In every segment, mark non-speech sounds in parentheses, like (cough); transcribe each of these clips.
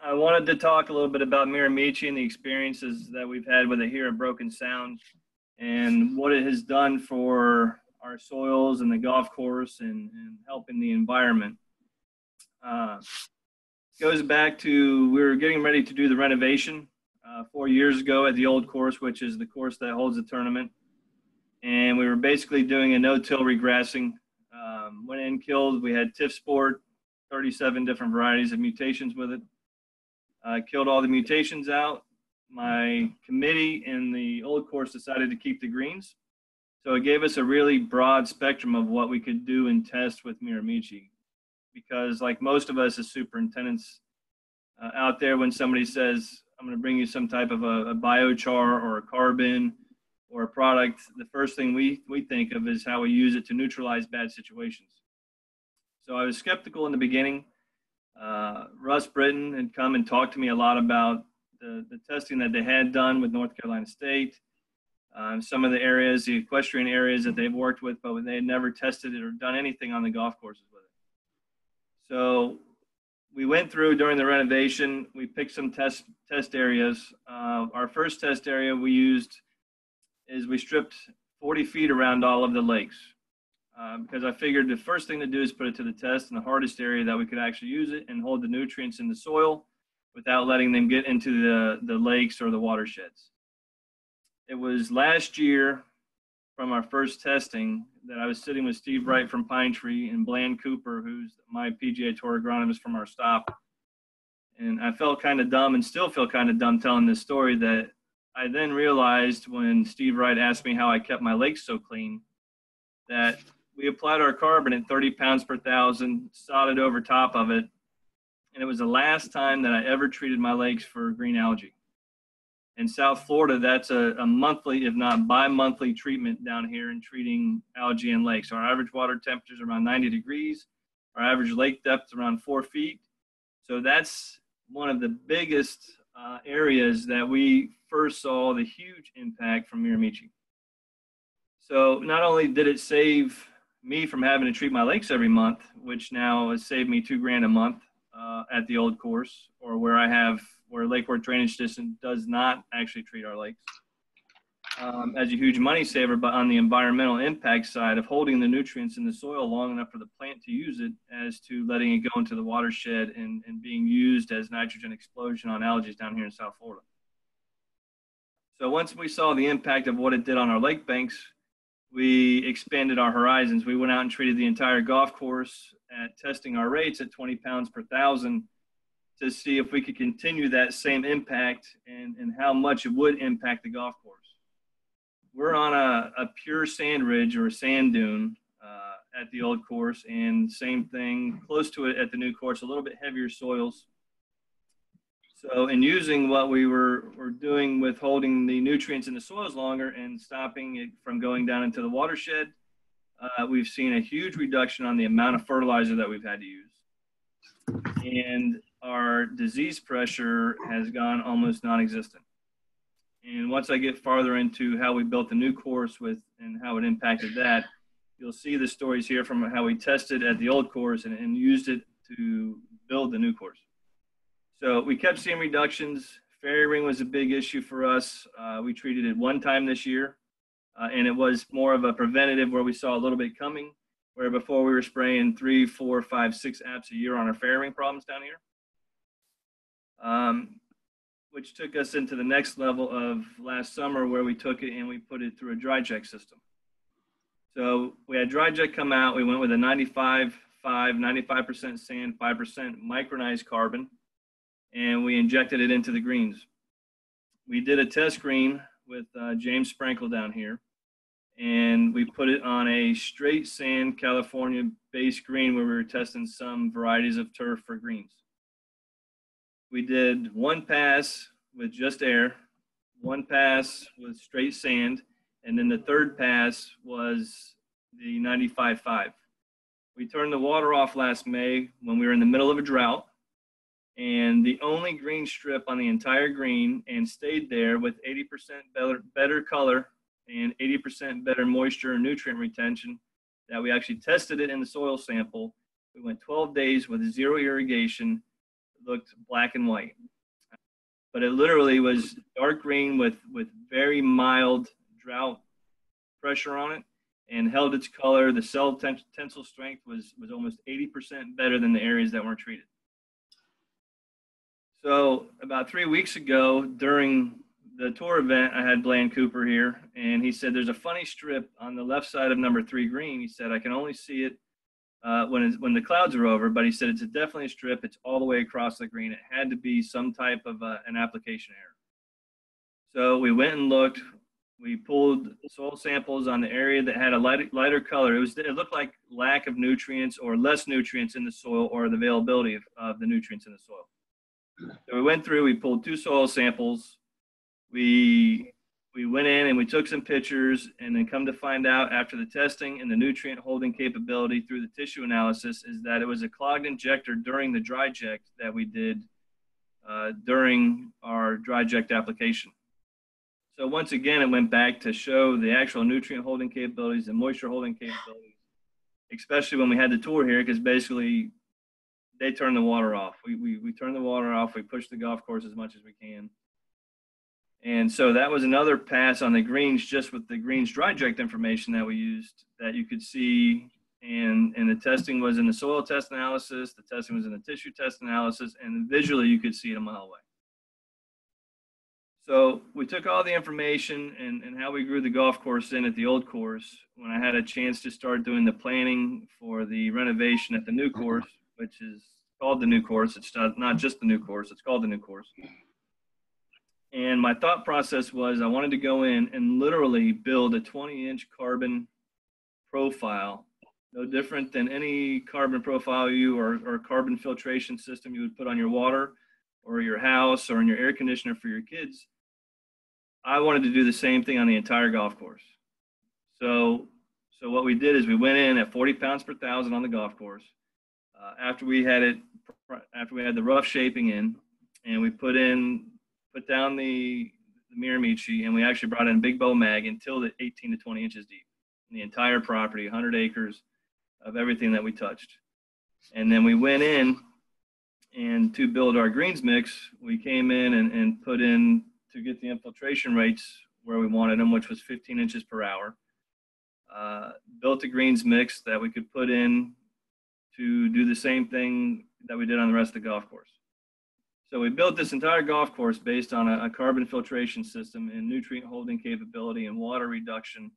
I wanted to talk a little bit about Mirimichi and the experiences that we've had with it here at Broken Sound and what it has done for our soils and the golf course and, and helping the environment. Uh, goes back to we were getting ready to do the renovation uh, four years ago at the old course, which is the course that holds the tournament. And we were basically doing a no-till regrassing. Um, went in, killed. We had TifSport, 37 different varieties of mutations with it. Uh, killed all the mutations out. My committee in the old course decided to keep the greens. So it gave us a really broad spectrum of what we could do and test with Mirimichi. Because like most of us as superintendents uh, out there, when somebody says, I'm going to bring you some type of a, a biochar or a carbon or a product, the first thing we, we think of is how we use it to neutralize bad situations. So I was skeptical in the beginning. Uh, Russ Britton had come and talked to me a lot about the, the testing that they had done with North Carolina State, um, some of the areas, the equestrian areas that they've worked with, but they had never tested it or done anything on the golf courses with it. So we went through during the renovation. We picked some test test areas. Uh, our first test area we used is we stripped 40 feet around all of the lakes uh, because I figured the first thing to do is put it to the test in the hardest area that we could actually use it and hold the nutrients in the soil without letting them get into the, the lakes or the watersheds. It was last year from our first testing that I was sitting with Steve Wright from Pine Tree and Bland Cooper, who's my PGA Tour agronomist from our stop. And I felt kind of dumb and still feel kind of dumb telling this story that I then realized when Steve Wright asked me how I kept my lakes so clean that we applied our carbon at 30 pounds per thousand, sodded over top of it. And it was the last time that I ever treated my lakes for green algae. In South Florida, that's a, a monthly, if not bi-monthly treatment down here in treating algae in lakes. Our average water temperature is around 90 degrees. Our average lake depth is around four feet. So that's one of the biggest uh, areas that we first saw the huge impact from Mirimichi. So not only did it save me from having to treat my lakes every month, which now has saved me two grand a month uh, at the old course, or where I have where Lake Worth Drainage System does not actually treat our lakes um, as a huge money saver, but on the environmental impact side of holding the nutrients in the soil long enough for the plant to use it as to letting it go into the watershed and, and being used as nitrogen explosion on algae down here in South Florida. So once we saw the impact of what it did on our lake banks, we expanded our horizons. We went out and treated the entire golf course at testing our rates at 20 pounds per thousand to see if we could continue that same impact and, and how much it would impact the golf course. We're on a, a pure sand ridge or a sand dune uh, at the old course, and same thing close to it at the new course, a little bit heavier soils. So, in using what we were, were doing with holding the nutrients in the soils longer and stopping it from going down into the watershed, uh, we've seen a huge reduction on the amount of fertilizer that we've had to use. And our disease pressure has gone almost non-existent. And once I get farther into how we built the new course with and how it impacted that, you'll see the stories here from how we tested at the old course and, and used it to build the new course. So we kept seeing reductions. Fairy ring was a big issue for us. Uh, we treated it one time this year, uh, and it was more of a preventative where we saw a little bit coming, where before we were spraying three, four, five, six apps a year on our fairy ring problems down here um, which took us into the next level of last summer where we took it and we put it through a DryJect system. So we had DryJect come out. We went with a 95, 5, 95% sand, 5% micronized carbon, and we injected it into the greens. We did a test green with uh, James Sprinkle down here, and we put it on a straight sand California based green where we were testing some varieties of turf for greens we did one pass with just air, one pass with straight sand, and then the third pass was the 95.5. We turned the water off last May when we were in the middle of a drought, and the only green strip on the entire green and stayed there with 80% better, better color and 80% better moisture and nutrient retention that we actually tested it in the soil sample. We went 12 days with zero irrigation it looked black and white. But it literally was dark green with, with very mild drought pressure on it and held its color. The cell tensile strength was, was almost 80% better than the areas that weren't treated. So about three weeks ago during the tour event, I had Bland Cooper here, and he said there's a funny strip on the left side of number three green. He said I can only see it uh, when when the clouds are over, but he said it's a definitely a strip. It's all the way across the green. It had to be some type of uh, an application error. So we went and looked. We pulled soil samples on the area that had a light, lighter color. It was it looked like lack of nutrients or less nutrients in the soil or the availability of, of the nutrients in the soil. So we went through. We pulled two soil samples. We we went in and we took some pictures and then come to find out after the testing and the nutrient holding capability through the tissue analysis is that it was a clogged injector during the DryJect that we did uh, during our DryJect application. So once again, it went back to show the actual nutrient holding capabilities and moisture holding capabilities, especially when we had the tour here, because basically they turn the water off. We, we, we turn the water off. We push the golf course as much as we can. And so that was another pass on the greens, just with the greens DryJect information that we used that you could see. And, and the testing was in the soil test analysis, the testing was in the tissue test analysis, and visually you could see it a mile away. So we took all the information and, and how we grew the golf course in at the old course when I had a chance to start doing the planning for the renovation at the new course, which is called the new course. It's not, not just the new course, it's called the new course. And my thought process was I wanted to go in and literally build a 20 inch carbon profile, no different than any carbon profile you or, or carbon filtration system you would put on your water or your house or in your air conditioner for your kids. I wanted to do the same thing on the entire golf course. So, so what we did is we went in at 40 pounds per thousand on the golf course. Uh, after we had it, after we had the rough shaping in, and we put in put down the, the Mirimichi, and we actually brought in Big Bow Mag tilled it 18 to 20 inches deep. The entire property, 100 acres of everything that we touched. And then we went in and to build our greens mix, we came in and, and put in to get the infiltration rates where we wanted them, which was 15 inches per hour. Uh, built a greens mix that we could put in to do the same thing that we did on the rest of the golf course. So we built this entire golf course based on a, a, carbon filtration system and nutrient holding capability and water reduction.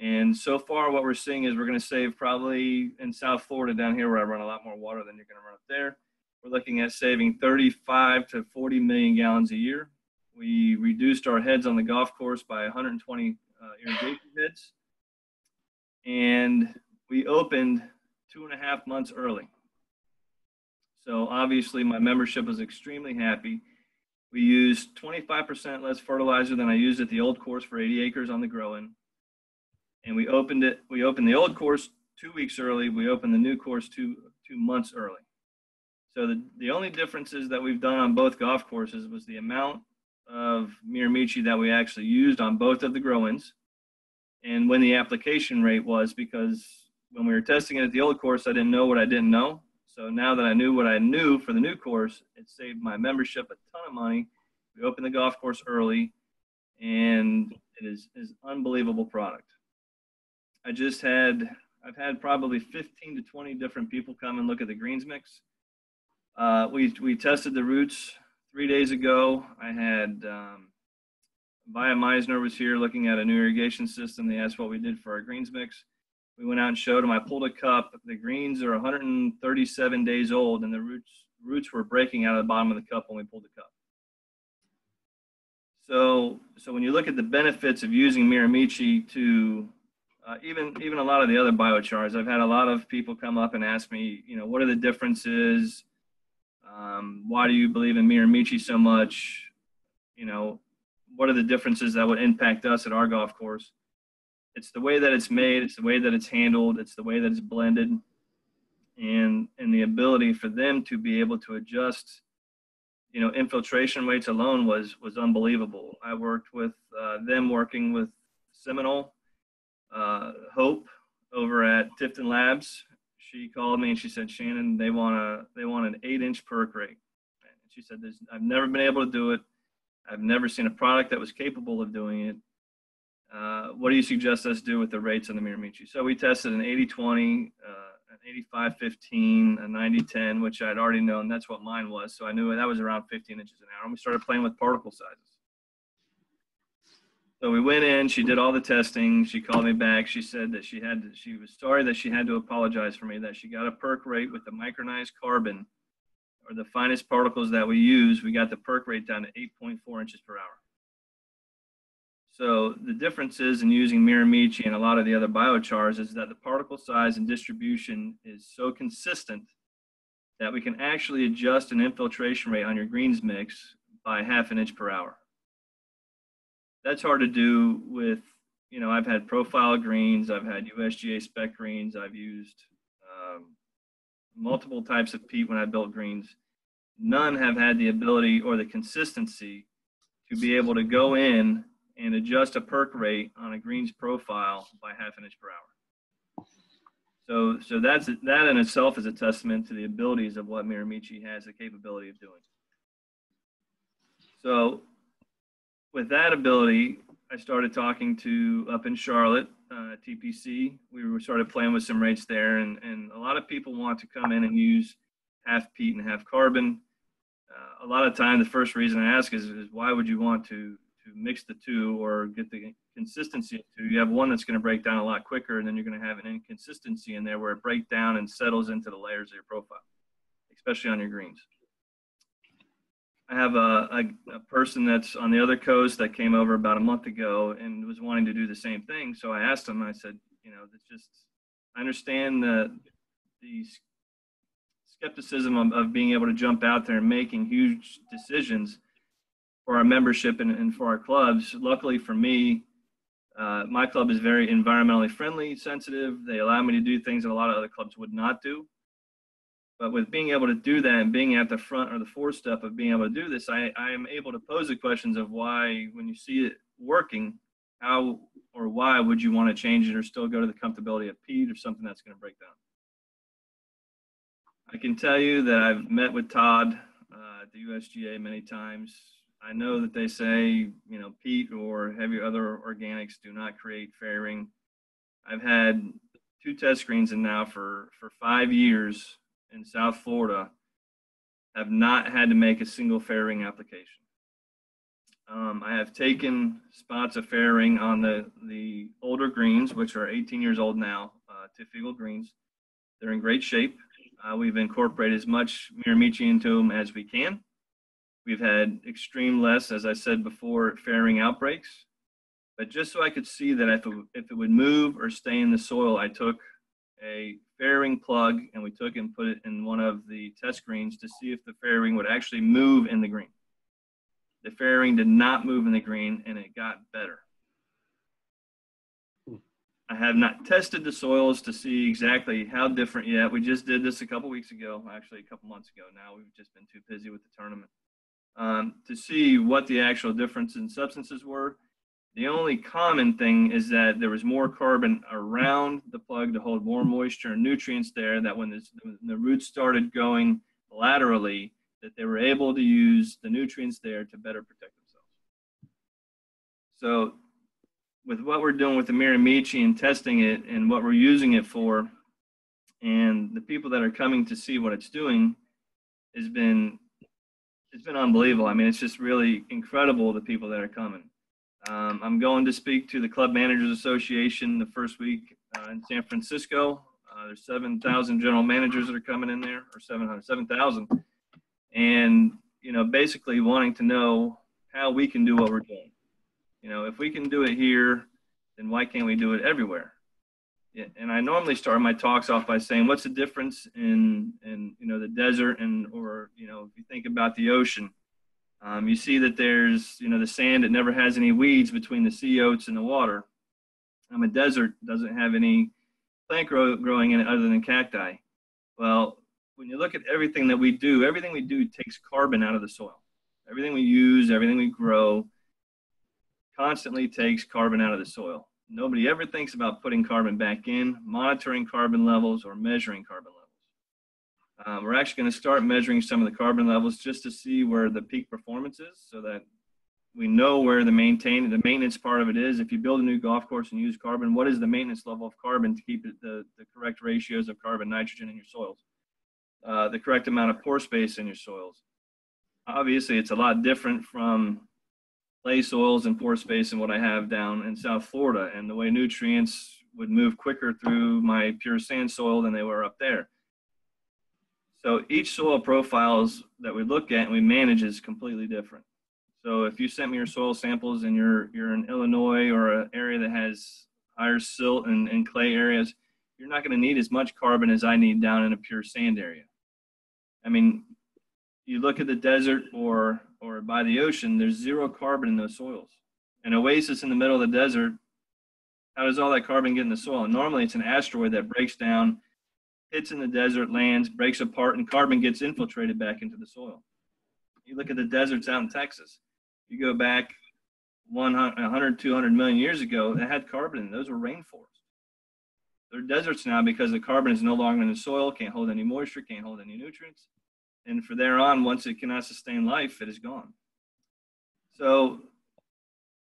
And so far, what we're seeing is we're going to save probably in South Florida down here where I run a lot more water than you're going to run up there. We're looking at saving 35 to 40 million gallons a year. We reduced our heads on the golf course by 120 uh, irrigation heads. And we opened two and a half months early. So obviously my membership was extremely happy. We used 25% less fertilizer than I used at the old course for 80 acres on the growing. And we opened it, we opened the old course two weeks early. We opened the new course two, two months early. So the, the only differences that we've done on both golf courses was the amount of Mirimichi that we actually used on both of the grow-ins and when the application rate was because when we were testing it at the old course, I didn't know what I didn't know. So now that I knew what I knew for the new course, it saved my membership a ton of money. We opened the golf course early, and it is is unbelievable product. I just had I've had probably 15 to 20 different people come and look at the greens mix. Uh, we we tested the roots three days ago. I had um, Via Meisner was here looking at a new irrigation system. They asked what we did for our greens mix we went out and showed them. I pulled a cup. The greens are 137 days old, and the roots roots were breaking out of the bottom of the cup when we pulled the cup. So, so when you look at the benefits of using Mirimichi to uh, even even a lot of the other biochars, I've had a lot of people come up and ask me, you know, what are the differences? Um, why do you believe in Mirimichi so much? You know, what are the differences that would impact us at our golf course? It's the way that it's made, it's the way that it's handled, it's the way that it's blended, and and the ability for them to be able to adjust. You know, infiltration rates alone was was unbelievable. I worked with uh, them working with Seminole uh, Hope over at Tifton Labs. She called me and she said, Shannon, they want a they want an eight inch perk rate. And she said, I've never been able to do it. I've never seen a product that was capable of doing it. Uh, what do you suggest us do with the rates on the Mirimichi? So we tested an 80 20, uh, an 85 15, a 90 10, which I'd already known that's what mine was. So I knew that was around 15 inches an hour. And we started playing with particle sizes. So we went in, she did all the testing. She called me back. She said that she had, to, she was sorry that she had to apologize for me, that she got a perk rate with the micronized carbon or the finest particles that we use. We got the perk rate down to 8.4 inches per hour. So the differences in using Mirimichi and a lot of the other biochars is that the particle size and distribution is so consistent that we can actually adjust an infiltration rate on your greens mix by half an inch per hour. That's hard to do with you know i've had profile greens i've had usga spec greens i've used um, multiple types of peat when i built greens. None have had the ability or the consistency to be able to go in and adjust a perk rate on a greens profile by half an inch per hour so so that's that in itself is a testament to the abilities of what mirimichi has the capability of doing so with that ability, I started talking to up in Charlotte, uh, TPC. We were started playing with some rates there, and, and a lot of people want to come in and use half peat and half carbon. Uh, a lot of time, the first reason I ask is, is why would you want to to mix the two or get the consistency of two? You have one that's going to break down a lot quicker, and then you're going to have an inconsistency in there where it breaks down and settles into the layers of your profile, especially on your greens. I have a, a, a, person that's on the other coast that came over about a month ago and was wanting to do the same thing. So I asked him, I said, you know, it's just, I understand the, the skepticism of, of being able to jump out there and making huge decisions for our membership and, and for our clubs. Luckily for me, uh, my club is very environmentally friendly, sensitive. They allow me to do things that a lot of other clubs would not do. But with being able to do that and being at the front or the forestep of being able to do this, I, I am able to pose the questions of why, when you see it working, how or why would you want to change it or still go to the comfortability of peat or something that's going to break down? I can tell you that I've met with Todd uh, at the USGA many times. I know that they say, you know, peat or heavy other organics do not create fairing. I've had two test screens in now for, for five years in South Florida have not had to make a single fairing application. Um, I have taken spots of fairing on the, the older greens, which are 18 years old now, uh, greens. They're in great shape. Uh, we've incorporated as much Mirimichi into them as we can. We've had extreme less, as I said before, fairing outbreaks. But just so I could see that if it, if it would move or stay in the soil, I took a fairing plug and we took and put it in one of the test greens to see if the fairing would actually move in the green. The fairing did not move in the green and it got better. Hmm. I have not tested the soils to see exactly how different yet. We just did this a couple weeks ago, actually a couple months ago now. We've just been too busy with the tournament um, to see what the actual difference in substances were. The only common thing is that there was more carbon around the plug to hold more moisture and nutrients there that when, this, when the roots started going laterally, that they were able to use the nutrients there to better protect themselves. So with what we're doing with the Mirimichi and testing it and what we're using it for, and the people that are coming to see what it's doing has been it's been unbelievable. I mean, it's just really incredible the people that are coming. Um, I'm going to speak to the Club Managers Association the first week uh, in San Francisco. Uh, there's 7,000 general managers that are coming in there, or 700, 7,000, and you know, basically wanting to know how we can do what we're doing. You know, if we can do it here, then why can't we do it everywhere? And I normally start my talks off by saying, what's the difference in, in you know, the desert and, or you know, if you think about the ocean um, you see that there's, you know, the sand that never has any weeds between the sea oats and the water. Um, a desert doesn't have any plant grow, growing in it other than cacti. Well, when you look at everything that we do, everything we do takes carbon out of the soil. Everything we use, everything we grow, constantly takes carbon out of the soil. Nobody ever thinks about putting carbon back in, monitoring carbon levels, or measuring carbon levels. Um, we're actually going to start measuring some of the carbon levels just to see where the peak performance is so that we know where the maintain the maintenance part of it is. If you build a new golf course and use carbon, what is the maintenance level of carbon to keep it the, the correct ratios of carbon nitrogen in your soils, uh, the correct amount of pore space in your soils. Obviously, it's a lot different from clay soils and pore space and what I have down in South Florida, and the way nutrients would move quicker through my pure sand soil than they were up there. So each soil profiles that we look at and we manage is completely different. So if you sent me your soil samples and you're you're in Illinois or an area that has higher silt and, and clay areas, you're not going to need as much carbon as I need down in a pure sand area. I mean, you look at the desert or or by the ocean, there's zero carbon in those soils. An oasis in the middle of the desert, how does all that carbon get in the soil? And Normally, it's an asteroid that breaks down, hits in the desert, lands, breaks apart, and carbon gets infiltrated back into the soil. You look at the deserts out in Texas you go back 100, 100, 200 million years ago, they had carbon in those were rainforests. They're deserts now because the carbon is no longer in the soil, can't hold any moisture, can't hold any nutrients. And for there on, once it cannot sustain life, it is gone. So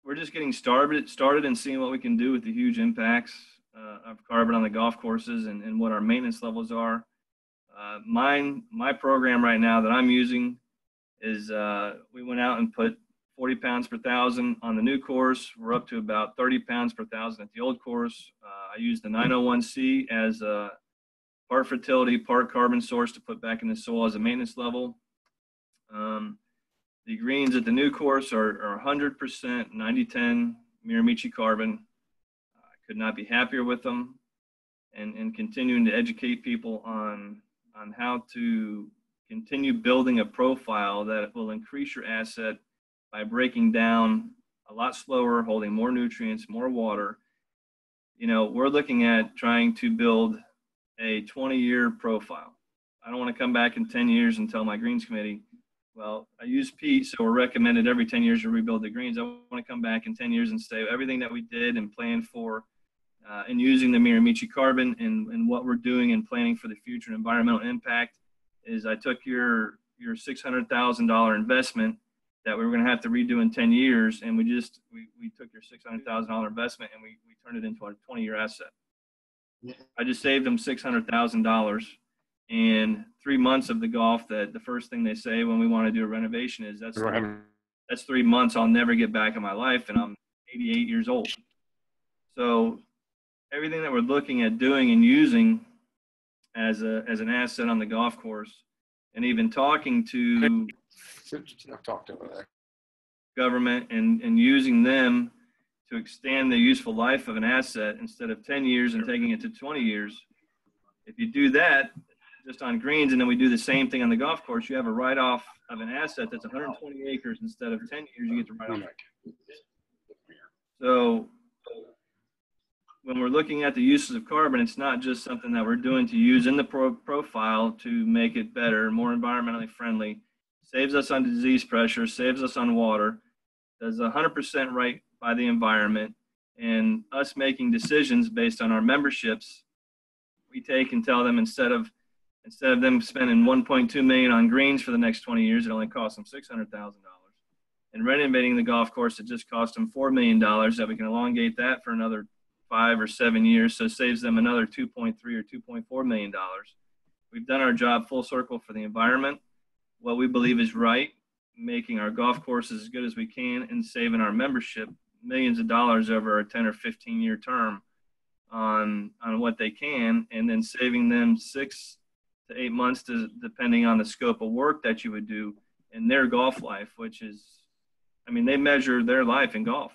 we're just getting started, started and seeing what we can do with the huge impacts uh, of carbon on the golf courses and, and what our maintenance levels are. Uh, mine, my program right now that I'm using is uh, we went out and put 40 pounds per thousand on the new course. We're up to about 30 pounds per thousand at the old course. Uh, I use the 901C as a part fertility, part carbon source to put back in the soil as a maintenance level. Um, the greens at the new course are, are 100% 90-10 Mirimichi carbon. I could not be happier with them and, and continuing to educate people on, on how to continue building a profile that will increase your asset by breaking down a lot slower, holding more nutrients, more water. You know, we're looking at trying to build a 20 year profile. I don't want to come back in 10 years and tell my greens committee, well, I use peat, so we're recommended every 10 years to rebuild the greens. I want to come back in 10 years and say everything that we did and planned for uh, and using the Mirimichi carbon and, and what we're doing and planning for the future and environmental impact is I took your your $600,000 investment that we were going to have to redo in 10 years. And we just, we, we took your $600,000 investment and we, we turned it into a 20 year asset. I just saved them $600,000 and three months of the golf that the first thing they say when we want to do a renovation is that's, three, that's three months I'll never get back in my life. And I'm 88 years old. So everything that we're looking at doing and using as a, as an asset on the golf course and even talking to I've talked to her. government and, and using them to extend the useful life of an asset instead of 10 years and taking it to 20 years. If you do that just on greens and then we do the same thing on the golf course, you have a write off of an asset that's 120 acres instead of 10 years, you get to write off. So when we're looking at the uses of carbon, it's not just something that we're doing to use in the pro- profile to make it better, more environmentally friendly saves us on disease pressure, saves us on water, does 100% right by the environment, and us making decisions based on our memberships, we take and tell them instead of instead of them spending 1.2 million on greens for the next 20 years, it only costs them $600,000. And renovating the golf course, it just cost them $4 million that we can elongate that for another five or seven years. So saves them another 2.3 or 2.4 million dollars. We've done our job full circle for the environment what we believe is right, making our golf courses as good as we can, and saving our membership millions of dollars over a 10 or 15 year term on on what they can, and then saving them six to eight months, to, depending on the scope of work that you would do in their golf life, which is, I mean, they measure their life in golf.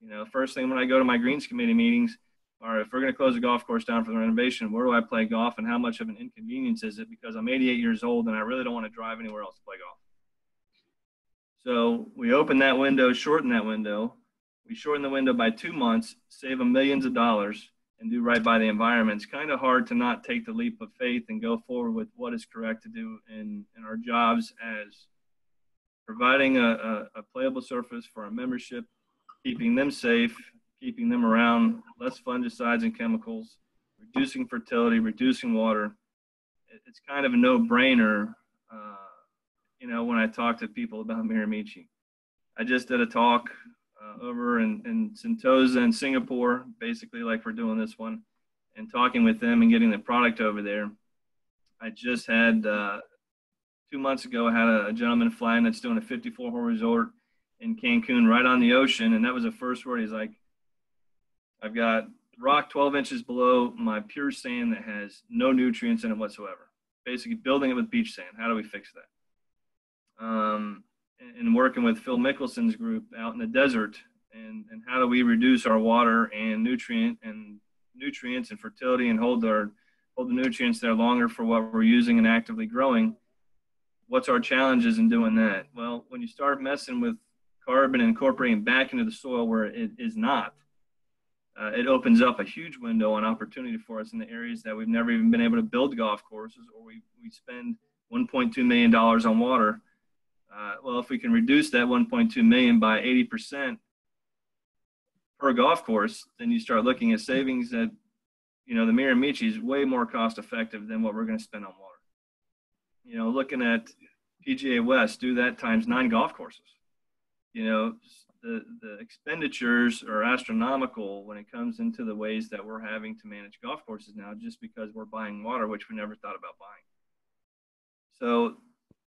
You know, first thing when I go to my greens committee meetings, or if we're going to close a golf course down for the renovation, where do I play golf and how much of an inconvenience is it? Because I'm 88 years old and I really don't want to drive anywhere else to play golf. So we open that window, shorten that window. We shorten the window by two months, save them millions of dollars, and do right by the environment. It's kind of hard to not take the leap of faith and go forward with what is correct to do in, in our jobs as providing a, a, a playable surface for our membership, keeping them safe, keeping them around, less fungicides and chemicals, reducing fertility, reducing water, it- it's kind of a no-brainer, uh, you know, when I talk to people about Mirimichi. I just did a talk uh, over in, in Sentosa in Singapore, basically like we're doing this one, and talking with them and getting the product over there. I just had uh, two months ago I had a, a gentleman flying that's doing a 54 hole resort in Cancun, right on the ocean, and that was the first word. He's like, "I've got rock 12 inches below my pure sand that has no nutrients in it whatsoever. Basically, building it with beach sand. How do we fix that?" Um, and, working with Phil Mickelson's group out in the desert, and and how do we reduce our water and nutrient and nutrients and fertility and hold our hold the nutrients there longer for what we're using and actively growing. What's our challenges in doing that? Well, when you start messing with carbon incorporating back into the soil where it is not, uh, it opens up a huge window on opportunity for us in the areas that we've never even been able to build golf courses or we, we spend $1.2 million on water. Uh, well, if we can reduce that 1.2 million by 80% per golf course, then you start looking at savings that you know, the Mirimichi is way more cost effective than what we're going to spend on water. You know, looking at PGA West, do that times nine golf courses. You know, the, the expenditures are astronomical when it comes into the ways that we're having to manage golf courses now just because we're buying water, which we never thought about buying. So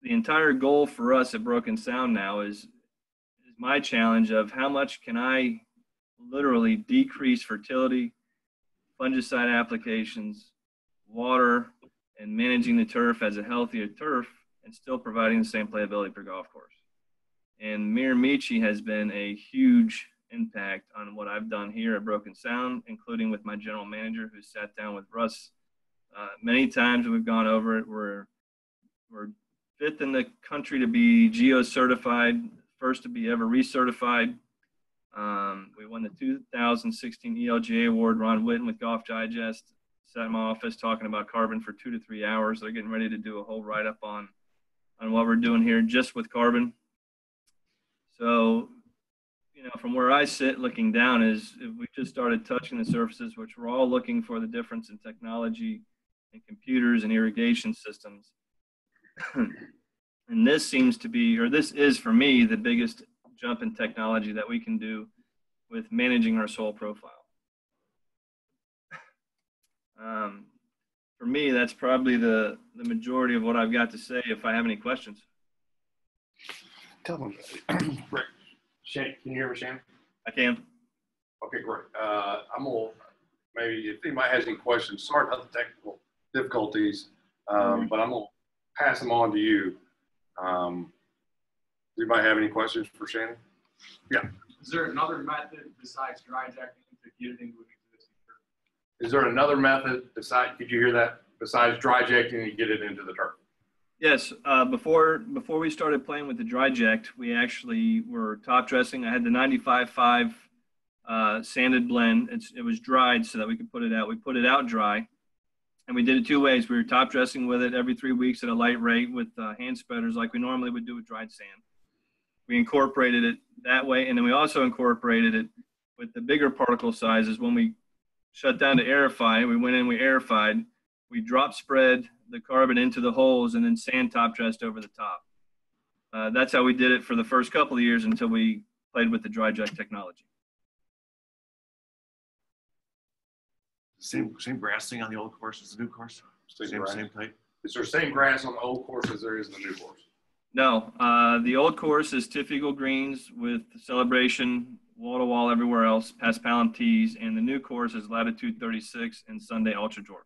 the entire goal for us at Broken Sound now is, is my challenge of how much can I literally decrease fertility, fungicide applications, water, and managing the turf as a healthier turf and still providing the same playability per golf course. And Mirimichi has been a huge impact on what I've done here at Broken Sound, including with my general manager who sat down with Russ uh, many times. We've gone over it. We're, we're fifth in the country to be geo certified, first to be ever recertified. Um, we won the 2016 ELGA award. Ron Whitten with Golf Digest sat in my office talking about carbon for two to three hours. They're getting ready to do a whole write up on on what we're doing here just with carbon. So, you know, from where I sit looking down is we just started touching the surfaces, which we're all looking for the difference in technology and computers and irrigation systems. (clears throat) and this seems to be, or this is for me, the biggest jump in technology that we can do with managing our soil profile. (laughs) Um, for me, that's probably the, the majority of what I've got to say. If I have any questions, Tell them, (clears throat) Rick, Shane, can you hear me, Shane? I can. Okay, great. Uh, I'm gonna, maybe if anybody has any questions, sorry about the technical difficulties, um, but I'm gonna pass them on to you. Um, does anybody have any questions for Shannon? Yeah. Is there another method besides dry jacking to get it into an existing turf? Is there another method besides, did you hear that? Besides dry jacking and get it into the turf? Yes, uh, before before we started playing with the dry jacked, we actually were top dressing. I had the 95.5 uh, sanded blend. It's, it was dried so that we could put it out. We put it out dry, and we did it two ways. We were top dressing with it every three weeks at a light rate with uh, hand spreaders, like we normally would do with dried sand. We incorporated it that way, and then we also incorporated it with the bigger particle sizes. When we shut down to aerify, we went in, we aerified, we drop spread the carbon into the holes and then sand top dressed over the top. Uh, that's how we did it for the first couple of years until we played with the DryJect technology. Same same grass thing on the old course as the new course. Same Same grass. same type. Is there same grass on the old course as there is in the new course? No, uh, the old course is TifEagle greens with celebration, wall to wall everywhere else, Paspalum tees, and the new course is latitude 36 and Sunday ultra dwarf.